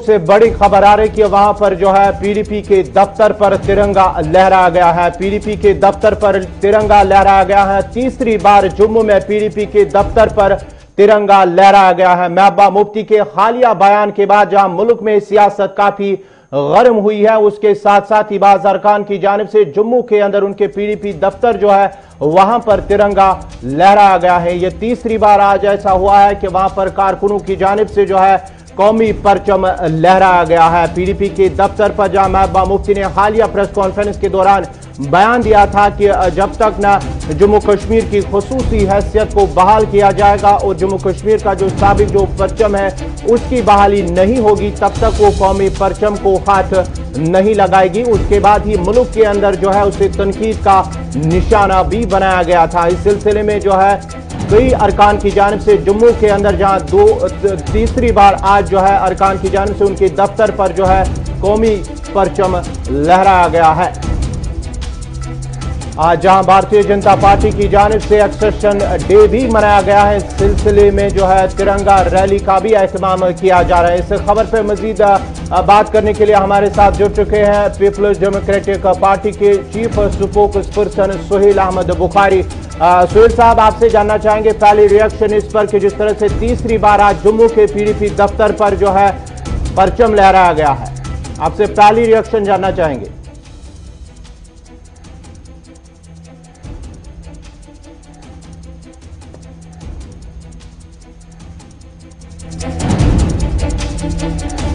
से बड़ी खबर आ रही कि वहाँ पर जो है पीडीपी के दफ्तर पर तिरंगा लहराया गया है। पीडीपी के दफ्तर पर तिरंगा लहराया गया है। तीसरी बार जुम्मू में पीडीपी के दफ्तर पर तिरंगा लहराया गया है। महबा मुफ्ती के हालिया बयान के बाद जहाँ मुल्क में सियासत काफ़ी गर्म हुई है, उसके साथ साथ ही बाज अरकान की जानब से जम्मू के अंदर उनके पीडीपी दफ्तर जो है, वहाँ पर तिरंगा लहराया गया है। यह तीसरी बार आज ऐसा हुआ है कि वहाँ पर कारकुनों की जानब से जो है कौमी परचम लहराया गया है। पीडीपी के दफ्तर पर जहाँ महबा मुफ्ती ने हालिया प्रेस कॉन्फ्रेंस के दौरान बयान दिया था कि जब तक न जम्मू कश्मीर की खसूसी हैसियत को बहाल किया जाएगा और जम्मू कश्मीर का जो सबक जो परचम है, उसकी बहाली नहीं होगी, तब तक वो कौमी परचम को हाथ नहीं लगाएगी। उसके बाद ही मुल्क के अंदर जो है, उसे तनकीद का निशाना भी बनाया गया था। इस सिलसिले में जो है कई अरकान की जानब से। जम्मू के अंदर जहाँ दो, तीसरी बार आज जो है अरकान की जानब से उनके दफ्तर पर जो है कौमी परचम लहराया गया है। आज जहाँ भारतीय जनता पार्टी की जानब से एक्सेशन डे भी मनाया गया है सिलसिले में जो है तिरंगा रैली का भी अहतमाम किया जा रहा है। इस खबर पर मजीद बात करने के लिए हमारे साथ जुड़ चुके हैं पीपल्स डेमोक्रेटिक पार्टी के chief spokesperson Suhail Ahmad Bukhari. Suhail साहब आपसे जानना चाहेंगे, पहले रिएक्शन इस पर कि जिस तरह से तीसरी बार आज जम्मू के पीडीपी दफ्तर पर जो है, परचम लहराया गया है। आपसे पहली रिएक्शन जानना चाहेंगे।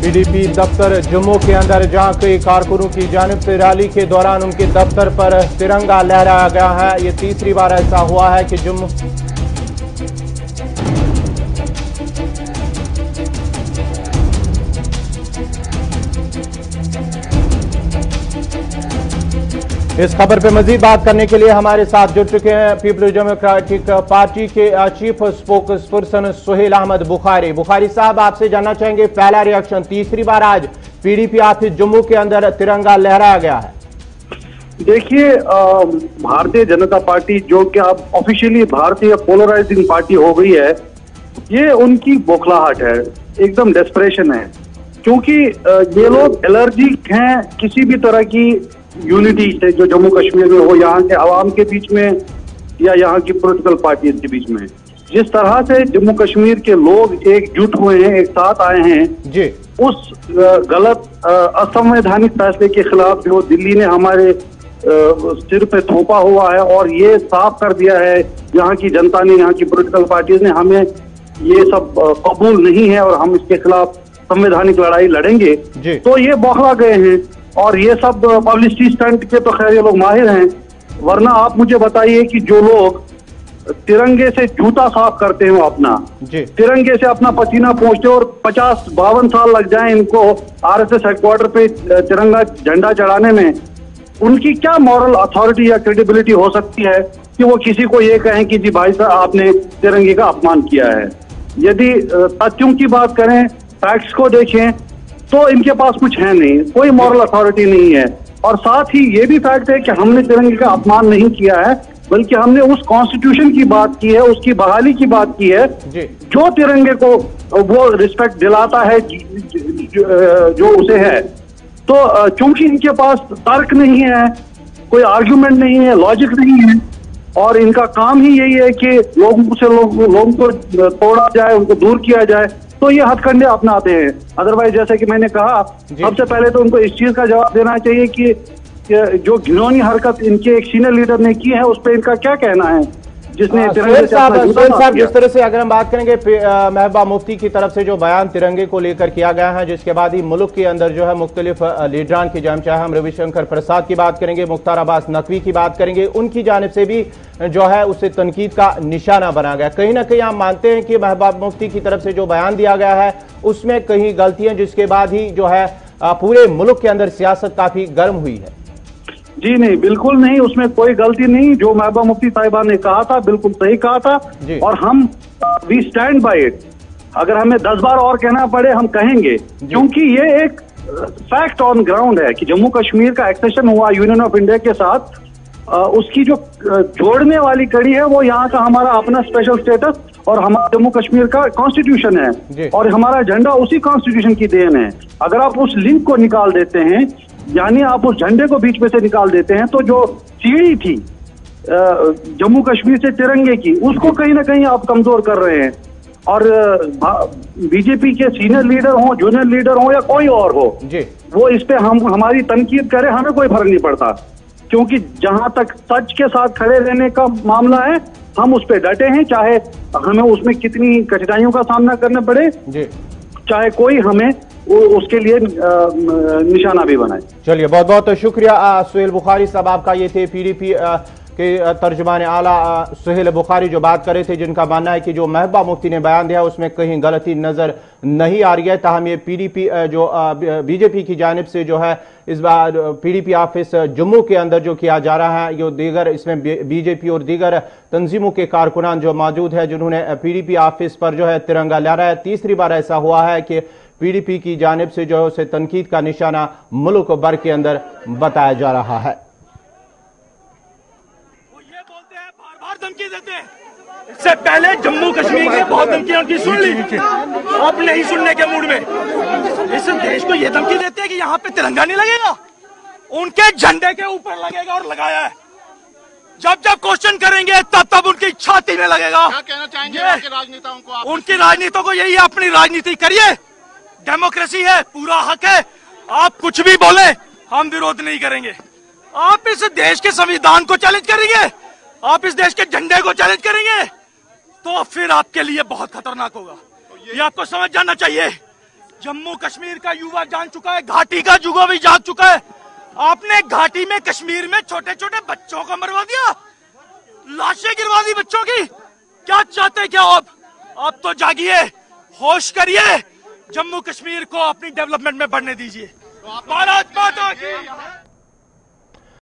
पीडीपी दफ्तर जम्मू के अंदर जहाँ कई कारकुनों की जानब से रैली के दौरान उनके दफ्तर पर तिरंगा लहराया गया है। ये तीसरी बार ऐसा हुआ है कि जम्मू इस खबर पर मजीद बात करने के लिए हमारे साथ जुड़ चुके हैं पीपल्स डेमोक्रेटिक पार्टी के chief spokesperson Suhail Ahmad Bukhari. Bukhari साहब, आपसे जानना चाहेंगे, पहला रिएक्शन तीसरी बार आज पीडीपी ऑफ़िस जम्मू के अंदर तिरंगा लहराया गया है। देखिए भारतीय जनता पार्टी जो कि अब ऑफिशियली भारतीय पोलराइजिंग पार्टी हो गई है, ये उनकी बौखलाहट है, एकदम डेस्परेशन है। क्योंकि ये लोग एलर्जिक हैं किसी भी तरह की यूनिटी से जो जम्मू कश्मीर में हो यहाँ के आवाम के बीच में या यहाँ की पोलिटिकल पार्टीज़ के बीच में। जिस तरह से जम्मू कश्मीर के लोग एकजुट हुए हैं एक साथ आए हैं जी। उस गलत असंवैधानिक फैसले के खिलाफ जो दिल्ली ने हमारे सिर पे थोपा हुआ है और ये साफ़ कर दिया है यहाँ की जनता ने यहाँ की पोलिटिकल पार्टीज़ ने हमें ये सब कबूल नहीं है और हम इसके खिलाफ संवैधानिक लड़ाई लड़ेंगे। तो ये बौखला गए हैं। और ये सब पब्लिसिटी स्टंट के तो खैर ये लोग माहिर हैं। वरना आप मुझे बताइए कि जो लोग तिरंगे से जूता साफ़ करते हो अपना तिरंगे से अपना पसीना पहुँचते और पचास बावन साल लग जाए इनको आरएसएस हेडक्वार्टर पे तिरंगा झंडा चढ़ाने में उनकी क्या मॉरल अथॉरिटी या क्रेडिबिलिटी हो सकती है कि वो किसी को ये कहें कि जी भाई साहब आपने तिरंगे का अपमान किया है? यदि तथ्यों की बात करें फैक्ट्स को देखें तो इनके पास कुछ है नहीं कोई मॉरल अथॉरिटी नहीं है। और साथ ही ये भी फैक्ट है कि हमने तिरंगे का अपमान नहीं किया है बल्कि हमने उस कॉन्स्टिट्यूशन की बात की है उसकी बहाली की बात की है जो। तिरंगे को वो रिस्पेक्ट दिलाता है जो उसे है। तो चूँकि इनके पास तर्क नहीं है कोई आर्ग्यूमेंट नहीं है लॉजिक नहीं है और इनका काम ही यही है कि लोगों से लोगों को तोड़ा जाए उनको दूर किया जाए तो ये हथकंडे अपनाते हैं। अदरवाइज़ जैसे कि मैंने कहा सबसे पहले तो उनको इस चीज़ का जवाब देना चाहिए कि जो घिनौनी हरकत इनके एक सीनियर लीडर ने की है उस पर इनका क्या कहना है? जिसने हाँ, साहब जिस तरह से अगर हम बात करेंगे महबा मुफ्ती की तरफ़ से जो बयान तिरंगे को लेकर किया गया है जिसके बाद ही मुल्क के अंदर जो है मुख्तलिफ़ लीडरान की जान चाहे हम रविशंकर प्रसाद की बात करेंगे मुख्तार अब्बास नकवी की बात करेंगे उनकी जानब से भी जो है उसे तनकीद का निशाना बना गया। कहीं ना कहीं हम मानते हैं कि महबाब मुफ्ती की तरफ़ से जो बयान दिया गया है उसमें कहीं गलतियाँ जिसके बाद ही जो है पूरे मुल्क के अंदर सियासत काफ़ी गर्म हुई है। जी नहीं बिल्कुल नहीं उसमें कोई गलती नहीं। जो महबा मुफ्ती साहिबा ने कहा था बिल्कुल सही कहा था। और हम वी स्टैंड बाय इट अगर हमें दस बार और कहना पड़े हम कहेंगे। क्योंकि ये एक फैक्ट ऑन ग्राउंड है कि जम्मू कश्मीर का एक्सेशन हुआ यूनियन ऑफ़ इंडिया के साथ। अ, उसकी जो जोड़ने वाली कड़ी है वो यहाँ का हमारा अपना स्पेशल स्टेटस और हमारा जम्मू कश्मीर का कॉन्स्टिट्यूशन है। और हमारा झंडा उसी कॉन्स्टिट्यूशन की देन है। अगर आप उस लिंक को निकाल देते हैं यानी आप उस झंडे को बीच में से निकाल देते हैं तो जो सीढ़ी थी जम्मू कश्मीर से तिरंगे की उसको कहीं ना कहीं आप कमज़ोर कर रहे हैं। और बीजेपी के सीनियर लीडर हो जूनियर लीडर हो या कोई और हो वो इस पे हम हमारी तनकीद करे हमें कोई फ़र्क नहीं पड़ता। क्योंकि जहाँ तक सच के साथ खड़े रहने का मामला है हम उस पे डटे हैं चाहे हमें उसमें कितनी कठिनाइयों का सामना करना पड़े चाहे कोई हमें उसके लिए निशाना भी बनाए। चलिए, बहुत बहुत शुक्रिया सुहेल बुखारी साहब, आपका ये थे पीडीपी के तर्जुमान आला सुहेल बुखारी जो बात कर थे, जिनका मानना है कि जो महबा मुफ्ती ने बयान दिया, उसमें कहीं गलती नज़र नहीं आ रही है। ताहम ये पीडीपी जो बीजेपी की जानब से जो है, इस बार पीडीपी ऑफ़िस जम्मू के अंदर जो किया जा रहा है जो दीगर, इसमें बीजेपी और दीगर तंजीमों के कारकुनान जो मौजूद है, जिन्होंने पीडीपी ऑफ़िस पर जो है तिरंगा लहराया। तीसरी बार ऐसा हुआ है कि पीडीपी की जानब से जो है उसे तनकीद का निशाना मुल्क भर के अंदर बताया जा रहा है। वो ये बोलते हैं बार बार धमकी देते हैं। इससे पहले जम्मू कश्मीर की बहुत धमकियाँ उनकी सुन ली। अब नहीं सुनने के मूड में। इस देश को ये धमकी देते हैं कि यहाँ पे तिरंगा नहीं लगेगा। उनके झंडे के ऊपर लगेगा और लगाया है। जब जब क्वेश्चन करेंगे तब तब उनकी छाती में लगेगा। क्या कहना चाहेंगे राजनेताओं को आप? उनकी राजनीतियों को यही अपनी राजनीति करिए। डेमोक्रेसी है, पूरा हक है। आप कुछ भी बोले, हम विरोध नहीं करेंगे। आप इस देश के संविधान को चैलेंज करेंगे। आप इस देश के झंडे को चैलेंज करेंगे। तो फिर आपके लिए बहुत खतरनाक होगा। ये आपको समझ जाना चाहिए। जम्मू कश्मीर का युवा जान चुका है, घाटी का युवा भी जाग चुका है। आपने घाटी में कश्मीर में छोटे छोटे बच्चों को मरवा दिया। लाशें गिरवा दी बच्चों की। क्या चाहते क्या आप? आप तो जागिए, होश करिए। जम्मू कश्मीर को अपनी डेवलपमेंट में बढ़ने दीजिए। भारत माता की।